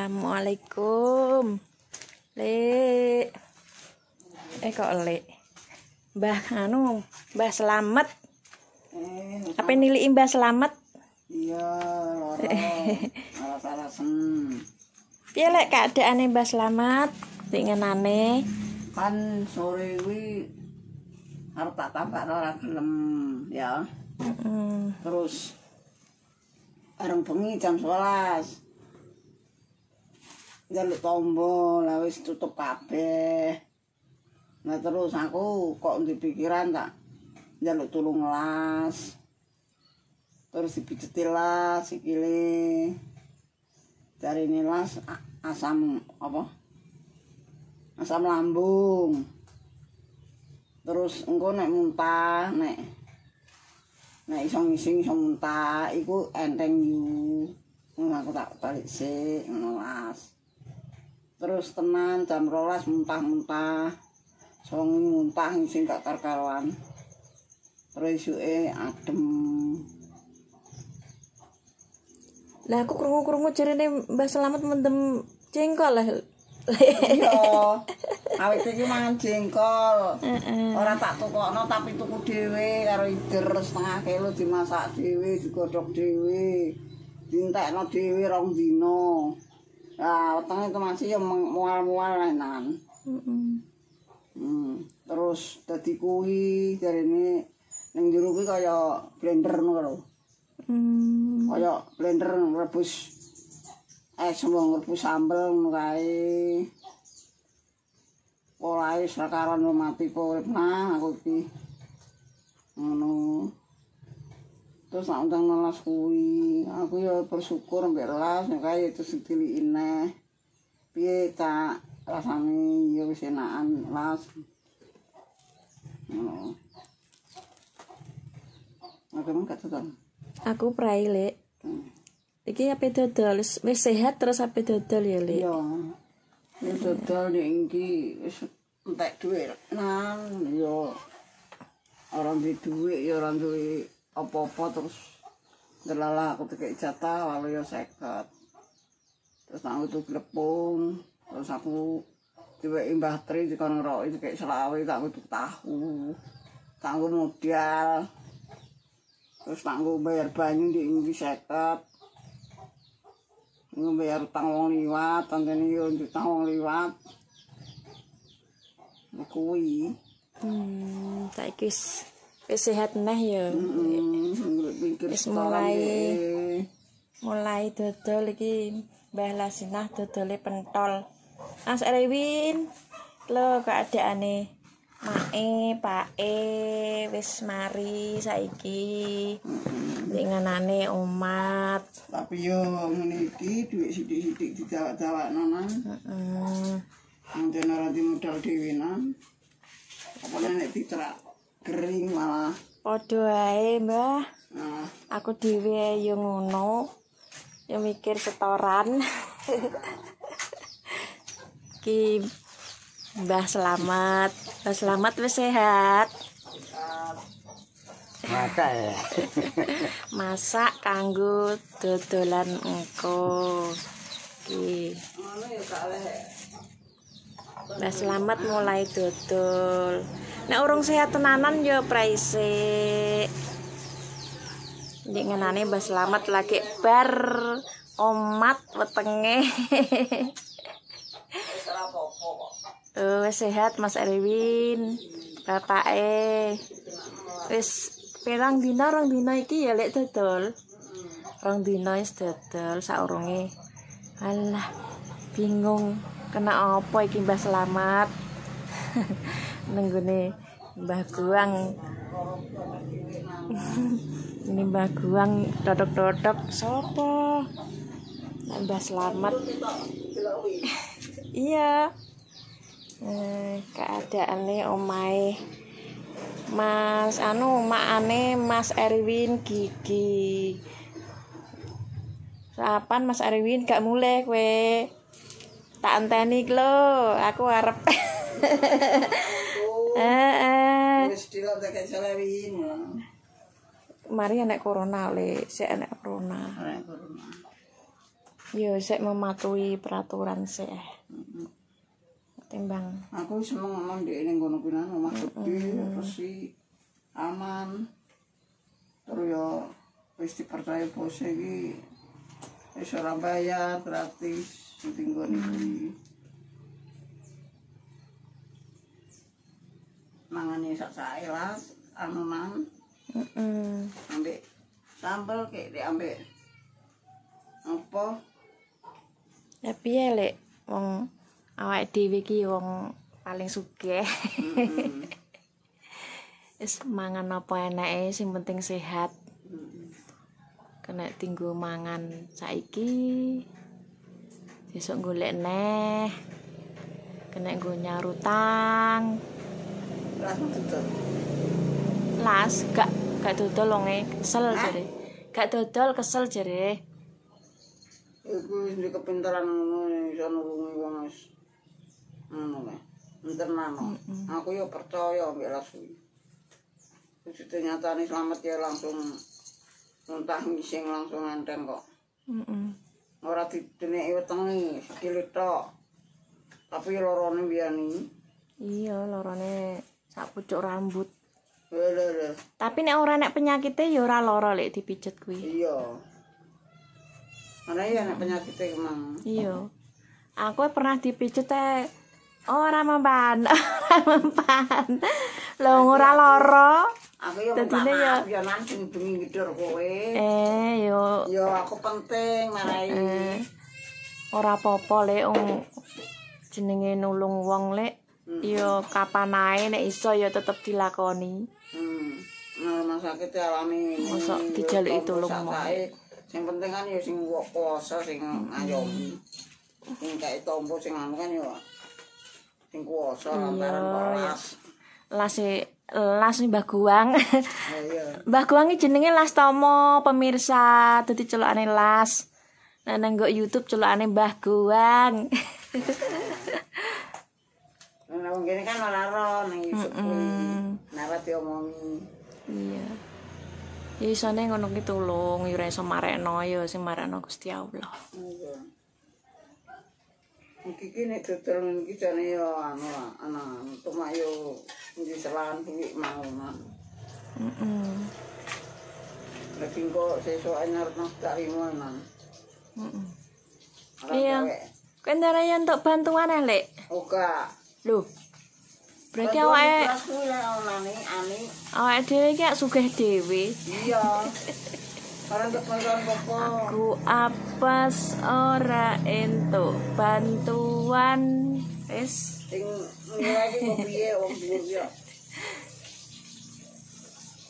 Assalamualaikum. Lek. Eh kok lek. Mbah anu, Mbah Selamat. Eh, Apa nilai Mbah Selamat? iya. Alas-alasan. Piye lek keadaane Mbah Selamat? Dingenane. Kan sore kuwi arep tak tambah ora gelem ya. Terus bareng bengi jam 11. Jaluk tombol, lah wis tutup kabeh. Nah terus aku kok di pikiran tak jaluk tulung las. Terus dipijeti las sikile. Cari las asam apa? Asam lambung. Terus engko nek muntah, nek nek iso ngising iso muntah iku enteng yu. Aku tak balik sik ngono las. Terus tenan jam rolas muntah-muntah. Songi muntah ngising gak karkaruan. Terus isuke adem. Lah aku krungu-krungu jarine Mbah Selamat mendem jengkol lah. Iya. Awit iki mangan jengkol. Ora tak tukokno tapi tuku dhewe karo iger setengah kilo dimasak dhewe, digodhog dhewe. Dintekno dhewe rong dina. Lah wetenge itu masih ya mual-mual enan. Heeh. Hmm. Terus dadi kuwi jarine ning jero kuwi kaya blender ngono lho. Hmm. Kaya blender rebus es wong rebus sambel ngono kae. Wis sakaran mati po urip nah aku iki. Ngono. Terus undang nelas kuwi, aku ya bersyukur mbek las nek kae terus ditiliki neh. Piye tak rasane ya wis enakan las. Ngono. Aku gak tetep. Aku prai lek. Hmm. Iki apa dodol? Wis wis sehat terus apa dodol ya lek? Iya. Ya dodol nek iki wis entek dhuwit nang ya ora duwe dhuwit ya ora duwe apa-apa terus delala aku tekek jatah walau ya seket terus aku tuh glepung terus aku diweki Mbah Tri dikon ngeroki tekek selawe tak tuh tahu tak modal terus tak nggo bayar banyu di ini seket Nggak bayar utang wong liwat, tantene yo utang wong liwat. Kuwi. Hmm, wis wis sehat neh ya. Wis mulai. deh. Mulai dodol iki Mbah Lasinah dodole pentol. Mas Erwin, lho keadaane Mae, Pake wis mari saiki. Dinganane umat. Tapi yo ngene iki dhuwit sithik-sithik dijawak-jawakno nang. Heeh. Ora di modal dhewe nang. Apa nek diterak kering malah. Padha ae, Mbah. Nah, Aku dhewe yo ngono. Yo mikir setoran. Ki Mbah Selamat. Mbah Selamat wis sehat. mata ya. Masak kanggo dodolan engko. Ki ya. Mbah Selamat mulai dodol. Nek urung sehat tenanan yo praise. Ngenane Mbah Selamat lagi bar omat wetenge. Wis sehat Mas Erwin. Bapak eh. Wis pirang dina rong dina iki ya lek dodol. Rong dina wis dodol saurunge. Alah, bingung kena apa iki Mbah Selamat. Nenggone Mbah Guang. Ini Mbah Guang dodok-dodok? Nek Mbah Selamat. Iya. Eh, keadaannya omae Mas anu makane Mas Erwin Gigi. Kapan Mas Erwin gak mulai kowe? Tak anteni lho, aku arep. Eh, eh. Wis. Mari enek corona le, sik enek corona. Yo sik mematuhi peraturan sih. Timbang Aku seneng ngomong ini ngono pinan omah gede, resi, aman. Terus ya wis dipercaya bos iki wis ora bayar gratis tinggal iki. Sak sae lah anunan Heeh. ambek sambel kayak diambil apa Ya piye lek wong awake dhewe iki wong paling sugih. Wis mangan apa enake sing penting sehat. Kena tinggu mangan saiki. Besok golek neh. Kena nggo nyarutang. Las gak gak dodol wonge kesel jare. Gak dodol kesel jare. Iku wis di kepintaran ngono iso nulungi wong wis. Ngono kae. Internano. Aku yo percaya ambek las kuwi. Wis nyatane selamat ya langsung muntah ngising langsung enteng kok. Heeh. Ora dideneki wetenge sikile tok. Tapi lorone biyani. Iya, lorone sak pucuk rambut. Lho. Tapi nek ora nek penyakite ya ora lara lek dipijet kuwi. Iya. Ana ya nek penyakit emang. Iya. Aku pernah dipijet teh ora mempan, ora mempan. Lho ora lara. Aku yo Dadine maaf ya nang sing bengi ngidur kowe. Eh, yo Yo aku penting marai. eh, ora apa-apa lek jenenge nulung wong lek. Yo kapan ae nek iso ya tetep dilakoni. Hmm. Nah, rumah sakit ya alami. Masa ini, dijaluki yo, tulung sak mau. sae. Sing penting kan ya sing kuasa sing ngayomi. Sing kayak tombo sing anu kan ya sing kuasa lantaran kelas. Las e las Mbah Guang. Mbah Guang iki jenenge Las Tomo, pemirsa. Dadi celokane Las. Nah, nang nggo YouTube celokane Mbah Guang. Nah, wong kene kan ora ro nang Yusuf kuwi. Nah, ora diomongi. iya. Ya isone ngono ki tulung, ya iso marekno ya sing marekno Gusti Allah. Iya. Iki ki nek dodol iki jane ya anu ana cuma yo di selan kuwi mau nah. Heeh. Lagi kok sesuk anyar nang tak nang. Heeh. Iya. gawe. Kendara yang untuk bantuan Lek. Oga. Lho. Berarti awake onane ani. awake dhewe iki sugih dhewe. Iya. Ora untuk bantuan popo. Ku apes ora entuk bantuan wis Sing nilai iki piye wong dhuwur ya.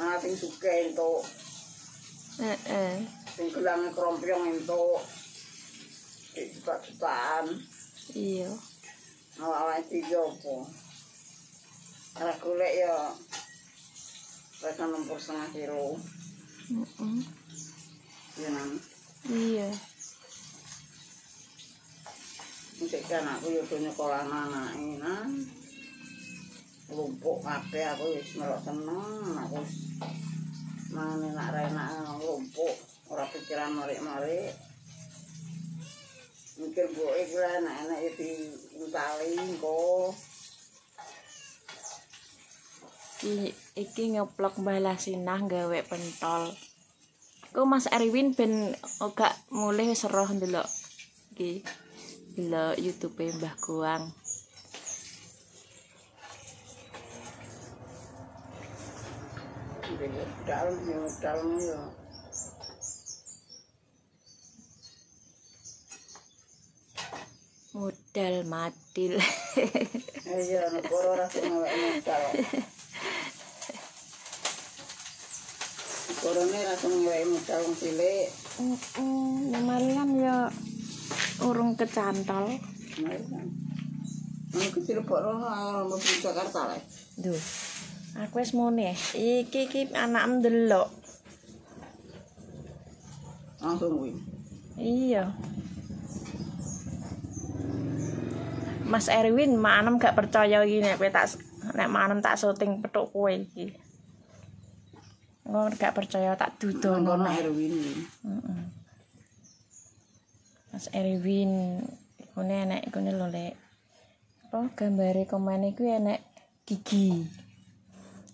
Ah sing suke entuk, heeh. sing gelange krompiong entuk. Juta-jutaan. Iya. Awak-awak iki opo? Ora golek ya. Rasa nomor setengah kilo. Heeh. Ya nang. Iya. Musik kan aku ya do nyekolah anake nang. Lumpuk kabeh aku wis melok seneng, aku nak ra enak lumpuk, ora pikiran marik-marik. Mikir mbok iki ra enak-enak ya diuntali engko. Iki ngeplok Mbah Sinah gawe pentol. Ku Mas Erwin ben gak mulih wis roh ndelok iki. YouTube Mbah Guang. Dalem ya dalem ya. Modal madil. Eh ya negara ora sing ngewek modal. Korone ra sing ngewek modal wong cilik. Heeh, nyamari kan ya urung kecantol. Nah, kecil kok rono mau Jakarta lah. Duh. Aku wis mune. Iki iki anak ndelok. Langsung kuwi. Iya. Mas Erwin, manem gak percaya iki nek tak nek manem tak syuting petuk kowe iki. Engko gak percaya tak dudono. Kono Erwin. Heeh. Mas Erwin ikune enek ikune lho lek. Apa gambare komane kuwi enek gigi.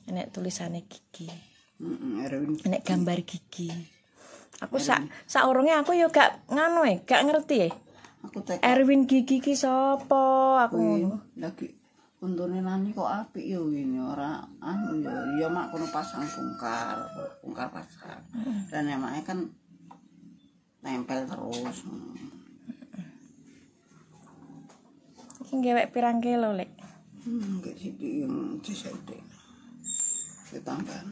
Enek tulisane gigi. Heeh, Erwin. enek gambar gigi. Aku sak sak aku yo gak nganu e gak ngerti e. Aku tek Erwin gigi ki sapa? Aku ngono. lagi untune nani kok apik yo ini ora anu yo ya mak kono pasang bongkar bongkar pasang. Dan emangnya kan nempel terus. Iki ngewek pirang kilo lek? Hmm gak sithik yang disithik ditambah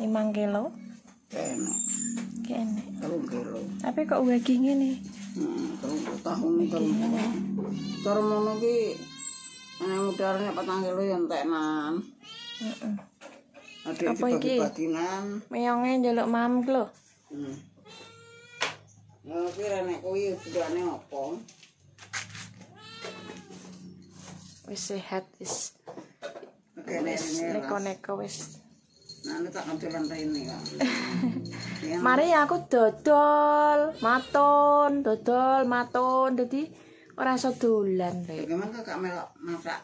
5 kilo. Enak. Kene telung kilo. Tapi kok wagi ngene? Hmm telung tahun telung cara mono ki ana mudarnya patang kilo yang tenan heeh ada Apa iki? dibagi-baginan meyonge njaluk mam lho Hmm. Ya kira nek kuwi tujuane apa? wis sehat wis Kene wis neko-neko wis Nah, ini tak kantilan ini kan. Mari aku dodol, maton, dodol, maton, jadi ora iso dolan, Rek. bagaimana kak melok masak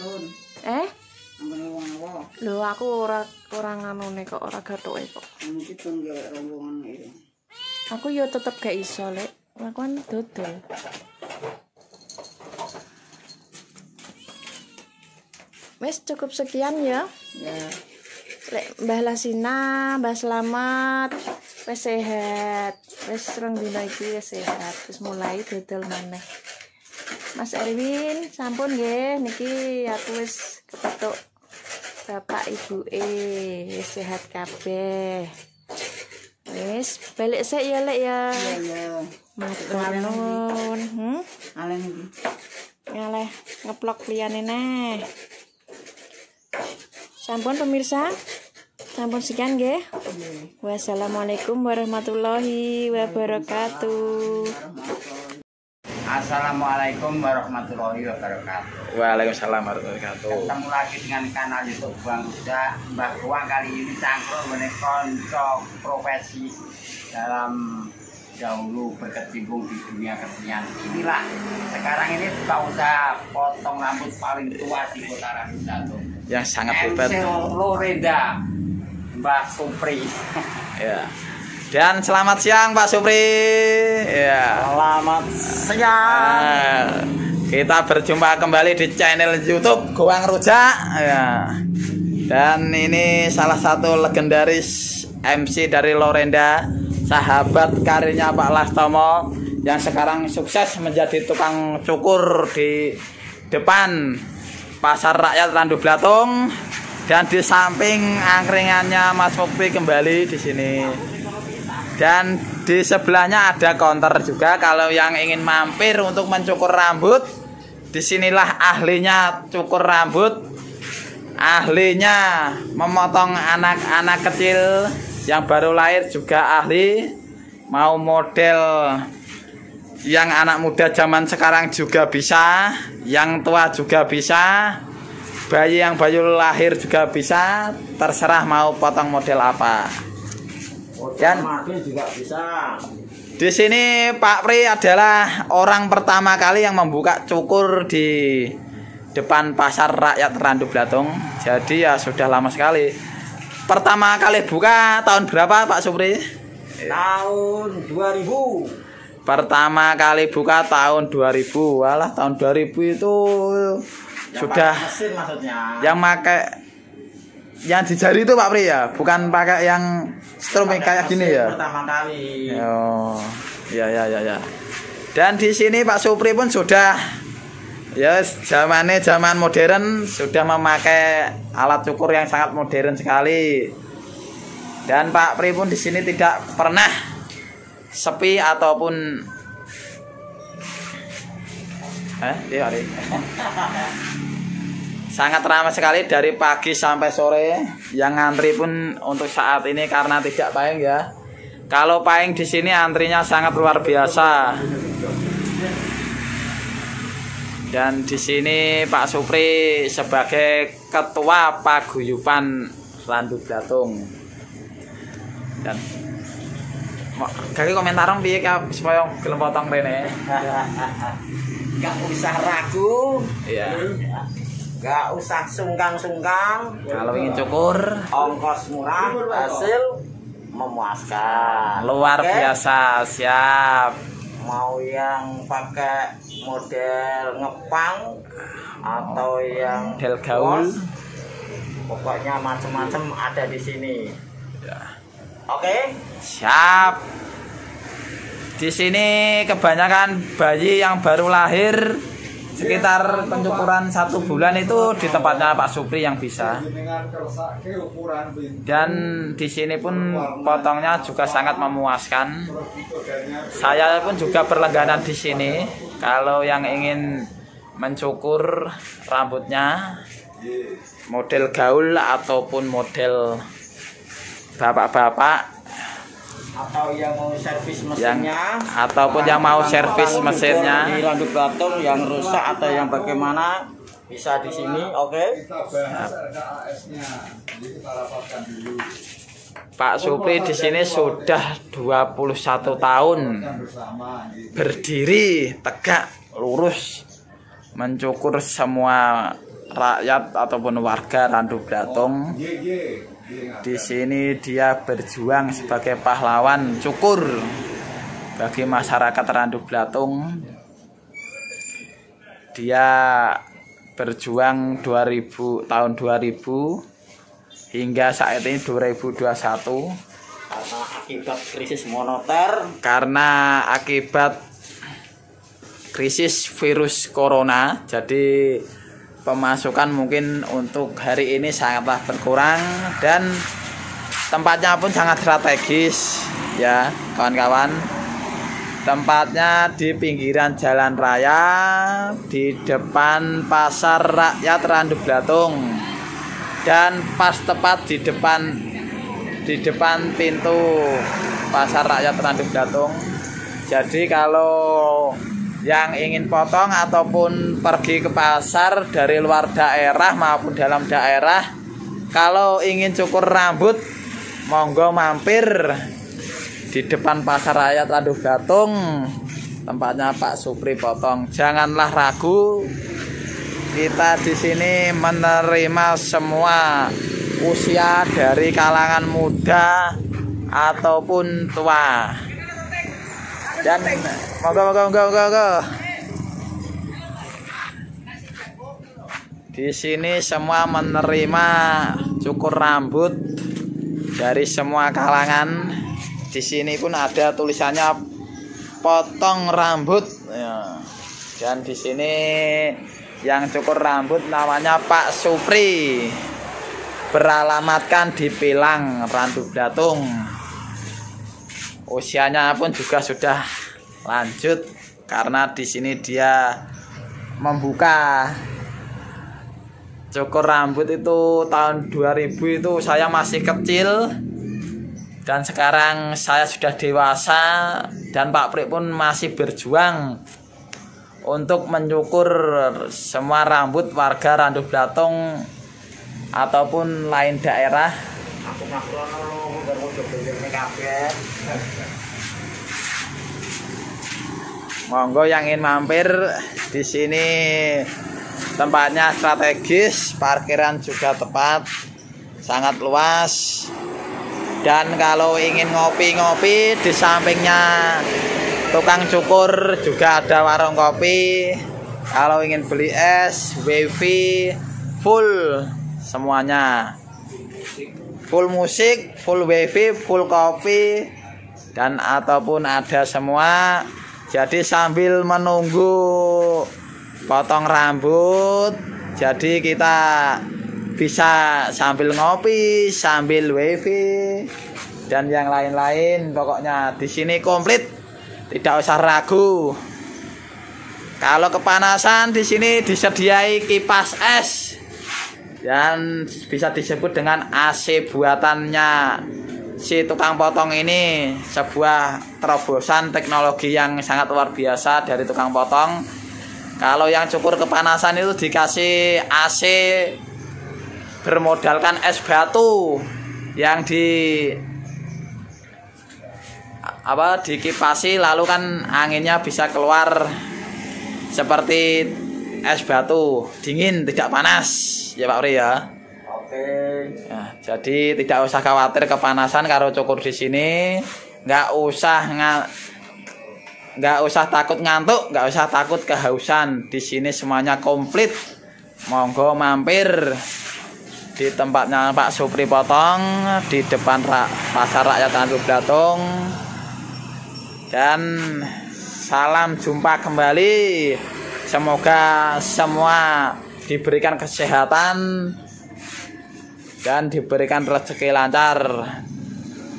run? Eh, Ampun wong apa? lho aku ora ora nganune kok ora gathuke kok. Mesti tunggu rombongan ini. Aku yo tetep gak iso, Lek. Aku kan dodol. Wes cukup sekian ya. Ya, Lek Mbah Lasina, Mbah Selamat, wis sehat. Wis rong dina iki wis sehat. Wis mulai dodol maneh. Mas Erwin, sampun nggih niki aku wis kepethuk Bapak Ibu e sehat kabeh. Wis balik sik ya Lek ya. ya, ya. Matur nuwun. Hmm? Alen iki. Ngaleh ngeplok liyane neh. Sampun pemirsa. Sampun sekian nggih. Wassalamualaikum warahmatullahi wabarakatuh. Assalamualaikum warahmatullahi wabarakatuh. Waalaikumsalam warahmatullahi wabarakatuh. Ketemu lagi dengan kanal YouTube Bang Huda. Mbah Ruang kali ini cangkruk meneh konco profesi dalam dahulu berkecimpung di dunia kesenian. Inilah sekarang ini buka usaha potong rambut paling tua di Kota Ranggusatu. Yang sangat hebat. MC Lorenda Mbah Supri. Ya. Dan selamat siang Pak Supri. Ya. Selamat siang. Nah, kita berjumpa kembali di channel YouTube Goang Rujak. Ya. Dan ini salah satu legendaris MC dari Lorenda, sahabat karirnya Pak Lastomo yang sekarang sukses menjadi tukang cukur di depan Pasar Rakyat Randu Blatung dan di samping angkringannya Mas Mukti kembali di sini. Dan di sebelahnya ada counter juga kalau yang ingin mampir untuk mencukur rambut. Di sinilah ahlinya cukur rambut. Ahlinya memotong anak-anak kecil yang baru lahir juga ahli. Mau model yang anak muda zaman sekarang juga bisa, yang tua juga bisa. Bayi yang baru lahir juga bisa, terserah mau potong model apa. Dan juga bisa. di sini Pak Pri adalah orang pertama kali yang membuka cukur di depan pasar rakyat Randu Blatung. Jadi ya sudah lama sekali. Pertama kali buka tahun berapa Pak Supri? Tahun 2000. Pertama kali buka tahun 2000. Walah tahun 2000 itu sudah mesin maksudnya. yang pakai yang di jari itu Pak Pri ya, bukan pakai yang struming kayak gini ya. Pertama kali. Oh, ya ya ya ya. Dan di sini Pak Supri pun sudah ya zamannya zaman modern sudah memakai alat cukur yang sangat modern sekali. Dan Pak Pri pun di sini tidak pernah sepi ataupun eh iya. sangat ramai sekali dari pagi sampai sore. Yang ngantri pun untuk saat ini karena tidak paling ya. Kalau paling di sini antrinya sangat luar biasa. Dan di sini Pak Supri sebagai ketua paguyuban Randu Blatung. Dan Gawe komentar piye ka supaya gelem potong rene. Gak usah ragu, Iya. Gak usah sungkang-sungkang. Kalau ingin cukur Ongkos murah, hasil memuaskan. luar Oke? biasa, siap. Mau yang pakai model ngepang atau yang Model gaul. pokoknya macam-macam ada di sini. Ya. Oke? Siap. Di sini kebanyakan bayi yang baru lahir sekitar pencukuran satu bulan itu di tempatnya Pak Supri yang bisa. Dan di sini pun potongnya juga sangat memuaskan. Saya pun juga berlangganan di sini. Kalau yang ingin mencukur rambutnya model gaul ataupun model bapak-bapak Atau yang mau servis yang mesinnya? ataupun yang mau servis mesinnya. di landuk batung yang rusak atau yang bagaimana bisa di sini oke? Pak Supri di sini sudah 21 tahun berdiri tegak lurus mencukur semua rakyat ataupun warga Randu Blatung. Di sini dia berjuang sebagai pahlawan cukur bagi masyarakat Randu Blatung. Dia berjuang 2000 tahun 2000 hingga saat ini 2021 karena akibat krisis moneter. Karena akibat krisis virus corona. Jadi pemasukan mungkin untuk hari ini sangatlah berkurang dan tempatnya pun sangat strategis ya kawan-kawan tempatnya di pinggiran jalan raya di depan pasar rakyat Randu Blatung dan pas tepat di depan di depan pintu pasar rakyat Randu Blatung. Jadi kalau yang ingin potong ataupun pergi ke pasar dari luar daerah maupun dalam daerah, kalau ingin cukur rambut, monggo mampir di depan pasar rakyat Randu Blatung. Tempatnya Pak Supri potong. Janganlah ragu, kita di sini menerima semua usia dari kalangan muda ataupun tua. Dan monggo monggo monggo monggo. monggo. Di sini semua menerima cukur rambut dari semua kalangan. Di sini pun ada tulisannya potong rambut. Ya. Dan di sini yang cukur rambut namanya Pak Supri beralamatkan di Pilang Randu Datung usianya pun juga sudah lanjut karena di sini dia membuka cukur rambut itu tahun 2000 itu saya masih kecil dan sekarang saya sudah dewasa dan Pak Prik pun masih berjuang untuk menyukur semua rambut warga Randu Blatung ataupun lain daerah monggo yang ingin mampir di sini tempatnya strategis parkiran juga tepat sangat luas. Dan kalau ingin ngopi-ngopi di sampingnya tukang cukur juga ada warung kopi. Kalau ingin beli es wifi full semuanya full musik full wifi full kopi dan ataupun ada semua. Jadi sambil menunggu potong rambut jadi kita bisa sambil ngopi sambil wifi dan yang lain-lain. Pokoknya di sini komplit tidak usah ragu. Kalau kepanasan di sini disediai kipas es dan bisa disebut dengan AC buatannya si tukang potong ini sebuah terobosan teknologi yang sangat luar biasa dari tukang potong. Kalau yang cukur kepanasan itu dikasih AC bermodalkan es batu yang di apa dikipasi lalu kan anginnya bisa keluar seperti es batu dingin tidak panas. Ya Pak Pri ya. Oke. Nah, jadi tidak usah khawatir kepanasan karo cukur di sini. Nggak usah nggak usah takut ngantuk nggak usah takut kehausan. Di sini semuanya komplit. Monggo mampir di tempatnya Pak Supri Potong di depan Ra- Pasar Rakyat Tanjung Blatung. Dan salam jumpa kembali semoga semua diberikan kesehatan dan diberikan rezeki lancar.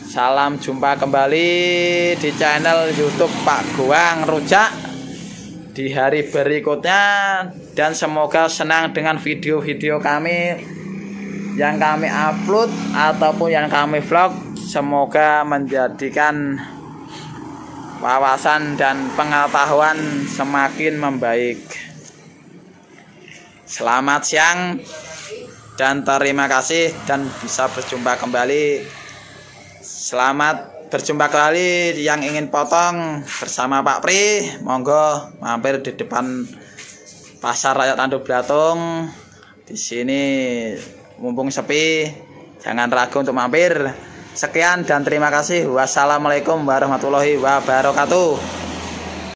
Salam jumpa kembali di channel YouTube Pak Goang Rujak di hari berikutnya. Dan semoga senang dengan video-video kami yang kami upload ataupun yang kami vlog. Semoga menjadikan wawasan dan pengetahuan semakin membaik. Selamat siang dan terima kasih dan bisa berjumpa kembali. Selamat berjumpa kembali yang ingin potong bersama Pak Pri. Monggo mampir di depan Pasar Rakyat Tanduk Blatung. Di sini mumpung sepi, jangan ragu untuk mampir. Sekian dan terima kasih. Wassalamualaikum warahmatullahi wabarakatuh.